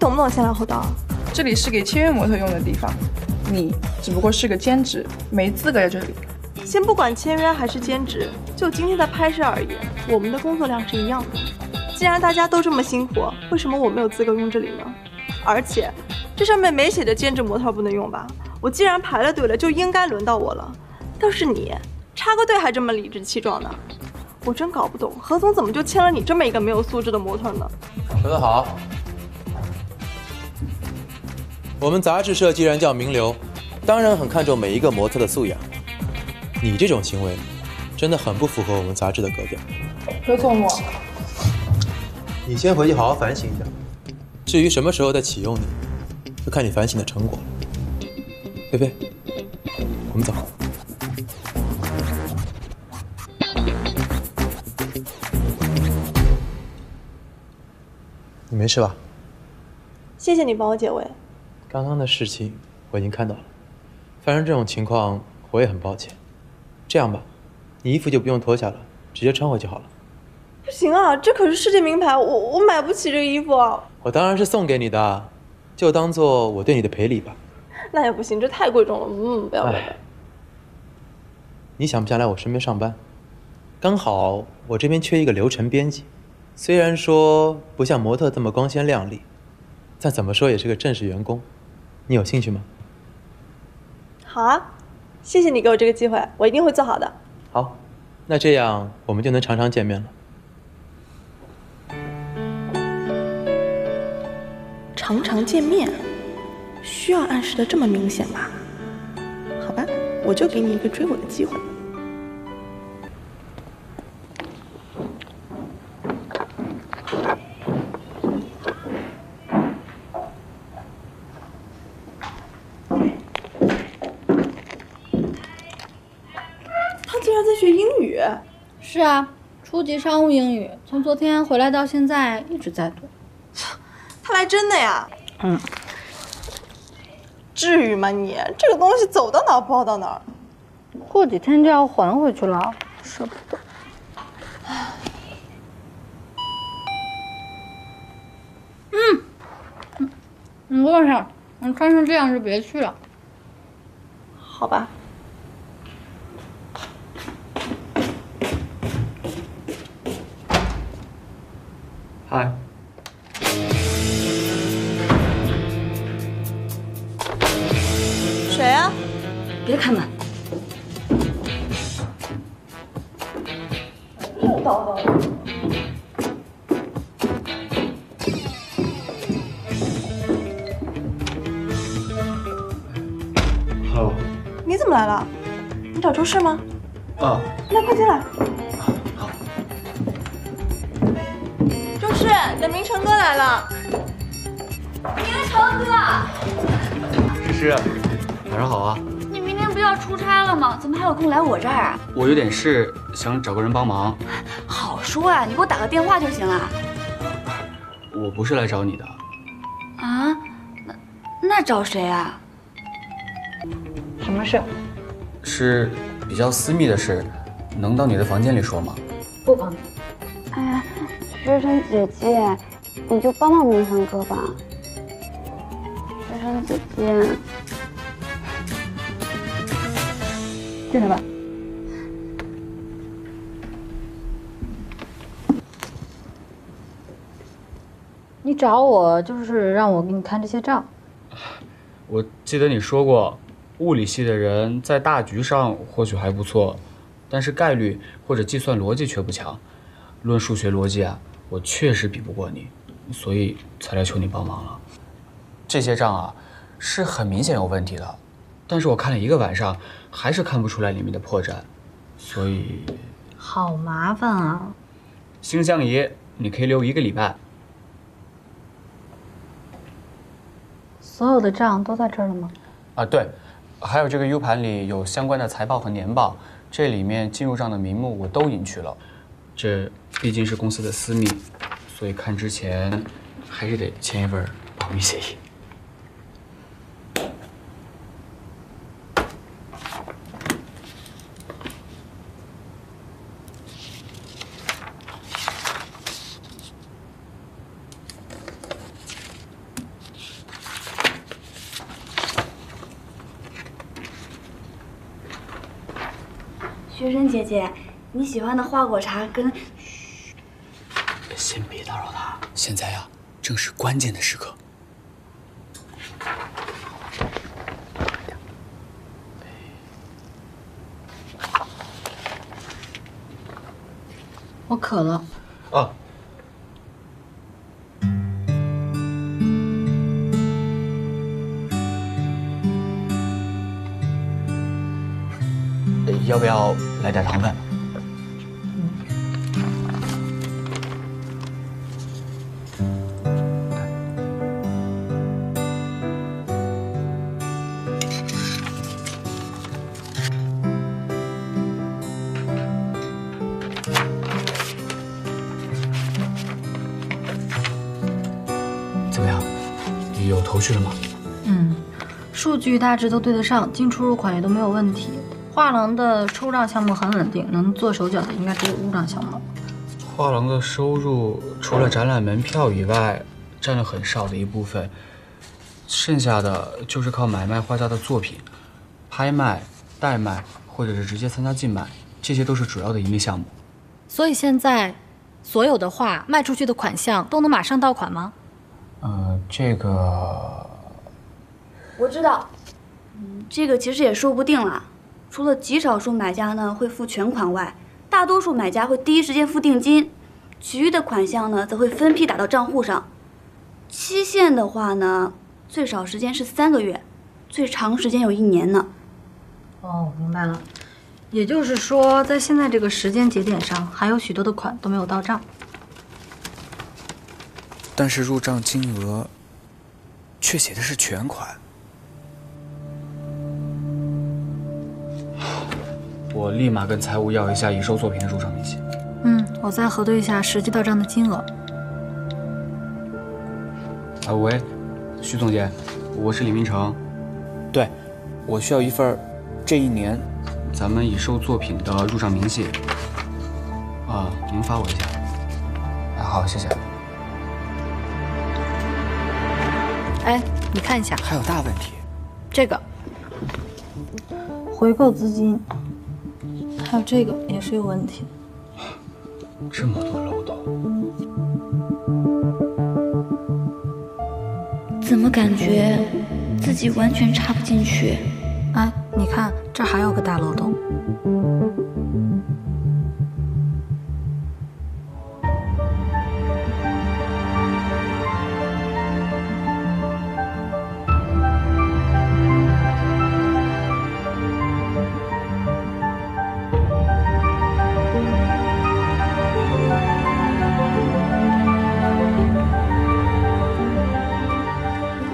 懂不懂先来后到？这里是给签约模特用的地方，你只不过是个兼职，没资格在这里。先不管签约还是兼职，就今天的拍摄而言，我们的工作量是一样的。既然大家都这么辛苦，为什么我没有资格用这里呢？而且这上面没写着兼职模特不能用吧？我既然排了队了，就应该轮到我了。倒是你插个队还这么理直气壮的，我真搞不懂何总怎么就签了你这么一个没有素质的模特呢？说得好，我们杂志社既然叫名流，当然很看重每一个模特的素养。你这种行为，真的很不符合我们杂志的格调。何总，我你先回去好好反省一下。至于什么时候再启用你，就看你反省的成果了。菲菲，我们走。你没事吧？谢谢你帮我解围。刚刚的事情我已经看到了，发生这种情况我也很抱歉。这样吧，你衣服就不用脱下了，直接穿回去好了。不行啊，这可是世界名牌，我我买不起这个衣服啊。我当然是送给你的，就当做我对你的赔礼吧。那也不行，这太贵重了。嗯，不要不要。你想不想来我身边上班？刚好我这边缺一个流程编辑，虽然说不像模特这么光鲜亮丽，但怎么说也是个正式员工。你有兴趣吗？好啊，谢谢你给我这个机会，我一定会做好的。好，那这样我们就能常常见面了。常常见面，需要暗示的这么明显吗？好吧，我就给你一个追我的机会。他竟然在学英语，是啊，初级商务英语，从昨天回来到现在一直在读。他来真的呀？嗯，至于吗你？这个东西走到哪儿报到哪儿。过几天就要还回去了，舍不得。嗯，嗯，你过去，你穿成这样就别去了。好吧。嗨，谁啊？别开门。又叨叨。Hello。你怎么来了？你找周氏吗？啊，那，快进来。周氏，你的明成哥来了。明成哥，诗诗，晚上好啊！你明天不要出差了吗？怎么还有空来我这儿啊？我有点事，想找个人帮忙。好说啊、你给我打个电话就行了。我不是来找你的，啊？那那找谁啊？什么事？是比较私密的事，能到你的房间里说吗？不方便。哎学生姐姐，你就帮帮明成哥吧。学生姐姐，进来吧。你找我就是让我给你看这些账。我记得你说过，物理系的人在大局上或许还不错，但是概率或者计算逻辑却不强。论数学逻辑啊，我确实比不过你，所以才来求你帮忙了。这些账啊，是很明显有问题的，但是我看了一个晚上，还是看不出来里面的破绽，所以好麻烦啊！星象仪，你可以留一个礼拜。所有的账都在这儿了吗？啊，对，还有这个 U 盘里有相关的财报和年报，这里面进入账的名目我都隐去了。这毕竟是公司的私密所以看之前还是得签一份保密协议。学生姐姐你喜欢的花果茶跟……先别打扰他，现在呀，正是关键的时刻。我渴了。啊，要不要来点糖分？有头绪了吗？嗯，数据大致都对得上，进出入款也都没有问题。画廊的出账项目很稳定，能做手脚的应该只有入账项目。画廊的收入除了展览门票以外，占了很少的一部分，剩下的就是靠买卖画家的作品，拍卖、代卖或者是直接参加竞买，这些都是主要的盈利项目。所以现在，所有的画卖出去的款项都能马上到款吗？呃，这个我知道，嗯，这个其实也说不定了。除了极少数买家呢会付全款外，大多数买家会第一时间付定金，其余的款项呢则会分批打到账户上。期限的话呢，最少时间是三个月，最长时间有一年呢。哦，明白了。也就是说，在现在这个时间节点上，还有许多的款都没有到账。但是入账金额却写的是全款。我立马跟财务要一下已售作品的入账明细。嗯，我再核对一下实际到账的金额。啊，喂，徐总监，我是李明成。对，我需要一份这一年咱们已售作品的入账明细。啊，您发我一下。啊，好，谢谢。哎，你看一下还有大问题。这个回购资金，还有这个也是有问题。这么多漏洞，怎么感觉自己完全插不进去？哎，你看这还有个大漏洞。